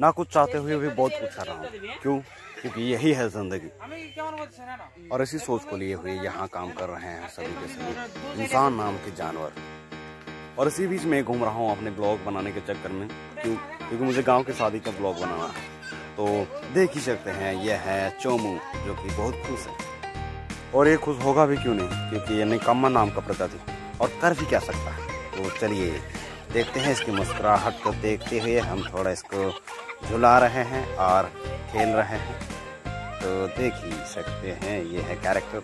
ना कुछ चाहते हुए भी बहुत कुछ कर रहा हूँ। क्यों? क्योंकि यही है ज़िंदगी। और इसी सोच को लिए हुए यहाँ काम कर रहे हैं सभी के सभी। इंसान नाम के जानवर। और इसी बीच में घूम रहा हूँ अपने ब्लॉग बनाने के चक्कर में। क्यों? क्योंकि मुझे गाँव की शादी का ब्लॉग बनाना है। तो देख ही सकते हैं यह है चोमू, जो कि बहुत खुश है। और ये खुश होगा भी क्यों नहीं? क्योंकि ये निकम्मा नाम का प्रजाति। और कर भी क्या सकता है? तो चलिए देखते हैं इसकी मुस्कुराहट को देखते हुए हम थोड़ा इसको झुला रहे हैं और खेल रहे हैं। तो देख ही सकते हैं, ये है कैरेक्टर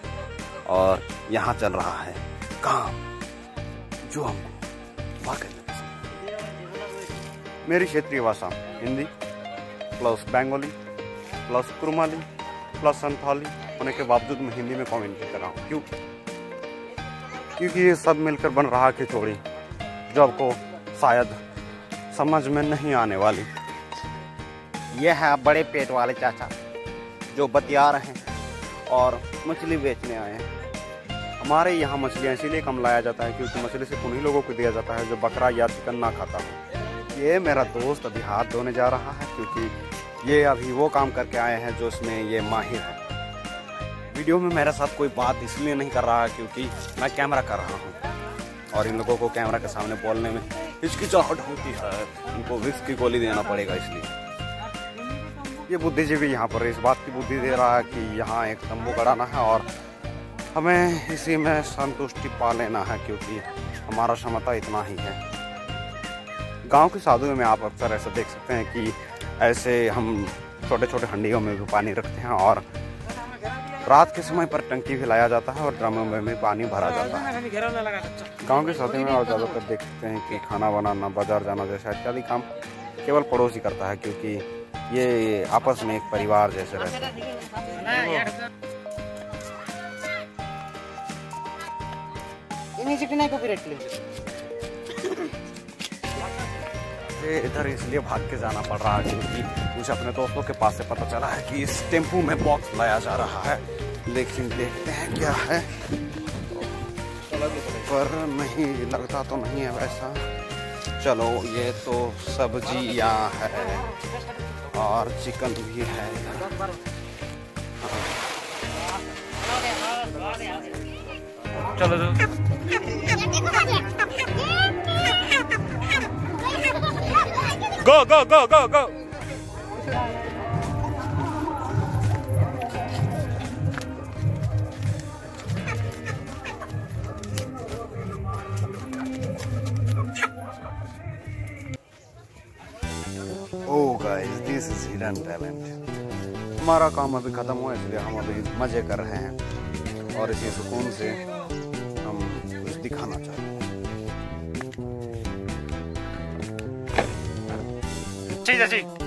और यहाँ चल रहा है काम। जो हमको वाकई मेरी क्षेत्रीय भाषा Hindi plus Bengali plus Kurmali plus Santali होने के बावजूद मैं हिंदी में कमेंट कर रहा हूँ। क्यों? क्योंकि ये सब मिलकर बन रहा खिचौड़ी। जो आपको शायद समझ में नहीं आने वाली। ये है बड़े पेट वाले चाचा, जो बतिया रहे हैं और मछली बेचने आए हैं। हमारे यहाँ मछलियाँ इसीलिए कम लाया जाता है क्योंकि मछली सिर्फ़ उन्हीं लोगों को दिया जाता है जो बकरा या चिकन ना खाता हो। ये मेरा दोस्त अभी हाथ धोने जा रहा है क्योंकि ये अभी वो काम करके आए हैं जो इसमें ये माहिर है। वीडियो में मेरे साथ कोई बात इसलिए नहीं कर रहा क्योंकि मैं कैमरा कर रहा हूँ और इन लोगों को कैमरा के सामने बोलने में हिचकिचाहट होती है, इनको विक्स की गोली देना पड़ेगा इसलिए। ये बुद्धिजीवी यहाँ पर इस बात की बुद्धि दे रहा है कि यहाँ एक तंबू गड़ाना है और हमें इसी में संतुष्टि पा लेना है क्योंकि हमारा क्षमता इतना ही है। गाँव के शादियों में आप अक्सर ऐसा देख सकते हैं कि ऐसे हम छोटे छोटे हंडियों में भी पानी रखते हैं और रात के समय पर टंकी भी लाया जाता है और ड्रमों में भी पानी भरा जाता है। गाँव के शादी में और ज़्यादातर देख सकते हैं कि खाना बनाना बाज़ार जाना जैसा इत्यादि काम केवल पड़ोसी करता है क्योंकि ये आपस में एक परिवार जैसे रहते हैं। इधर इसलिए भाग के जाना पड़ रहा है क्योंकि मुझे अपने दोस्तों के पास से पता चला है कि इस टेंपू में बॉक्स लाया जा रहा है। लेकिन देखते हैं क्या है। पर नहीं लगता तो नहीं है वैसा। चलो ये तो सब्ज़ियाँ है और चिकन भी है चलो go go go go go guys this is hidden talent हमारा काम अभी खत्म हुआ इसलिए हम अभी मज़े कर रहे हैं। और इसी सुकून से हम कुछ दिखाना चाहते हैं। ठीक है। ठीक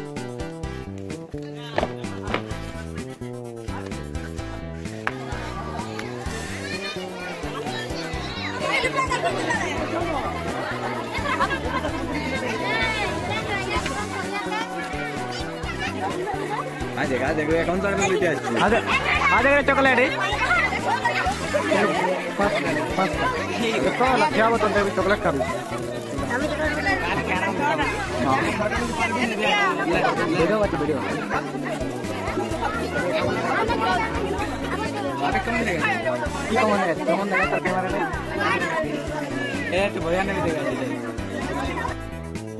चॉकलेट क्या बताते अभी चॉकलेट कर वीडियो वीडियो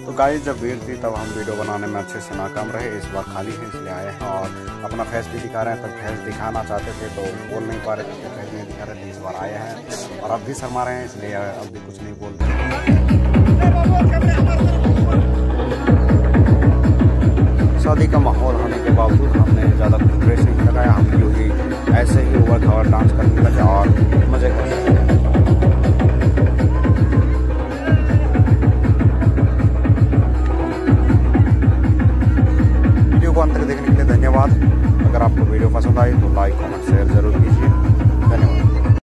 तो गाय जब भीड़ थी, तब हम वीडियो बनाने में अच्छे से नाकाम रहे। इस बार खाली है, इसलिए आए हैं और अपना फेस भी दिखा रहे हैं। तब फेस दिखाना चाहते थे तो बोल नहीं पा रहे थे तो फेस नहीं दिखा रहे इस बार आए हैं और अब भी शर्मा रहे हैं, इसलिए अब भी कुछ नहीं बोल रहे। शादी का माहौल होने के बावजूद हमने ज़्यादा प्रिपरेशन लगाया। हम क्योंकि ऐसे ही हुआ था और डांस करने लगे और मज़े कर